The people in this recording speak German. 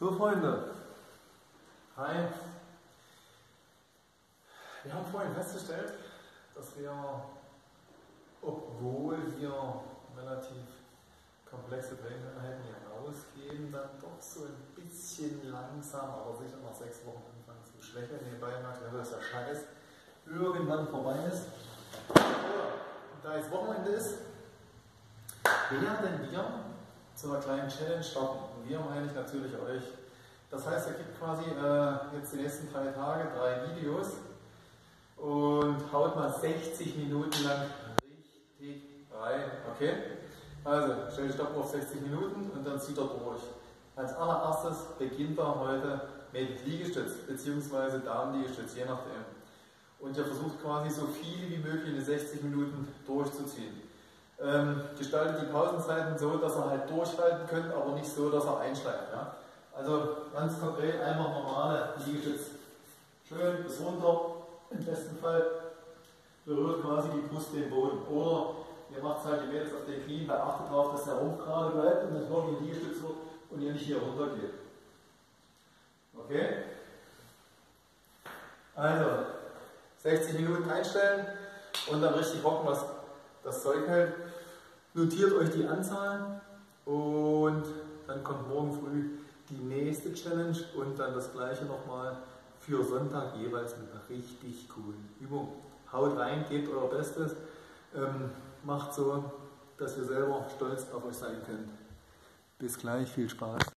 So Freunde, hi. Wir haben vorhin festgestellt, dass wir, obwohl wir relativ komplexe Braineinheiten hier ausgeben, dann doch so ein bisschen langsam, aber sicher nach sechs Wochen anfangen zu schwächeln. Nebenbei merkt ihr, dass der Scheiß irgendwann vorbei ist. Und da jetzt Wochenende ist, werden wir zu einer kleinen Challenge starten. Und wir meine ich natürlich euch. Das heißt, er gibt quasi äh, jetzt die nächsten drei Tage drei Videos und haut mal 60 Minuten lang richtig rein. Okay? Also, stell Stopp auf 60 Minuten und dann zieht er durch. Als allererstes beginnt er heute mit Liegestütz bzw. Darmliegestütz, je nachdem. Und er versucht quasi so viel wie möglich in die 60 Minuten durchzuziehen. Ähm, gestaltet die Pausenzeiten so, dass er halt durchhalten könnt, aber nicht so, dass er einsteigt. Ja? Also ganz konkret einfach normale Liegestütz. Schön bis runter, im besten Fall berührt quasi die Brust den Boden. Oder ihr macht es halt, ihr jetzt auf den Knien, weil achtet darauf, dass der Rumpf gerade bleibt und das wirklich ein Liegestütz wird und ihr nicht hier runter geht. Okay? Also, 60 Minuten einstellen und dann richtig hocken, was das Zeug hält. Notiert euch die Anzahl und dann kommt morgen früh die nächste Challenge und dann das gleiche nochmal für Sonntag jeweils mit einer richtig coolen Übung. Haut rein, gebt euer Bestes, ähm, macht so, dass ihr selber stolz auf euch sein könnt. Bis gleich, viel Spaß.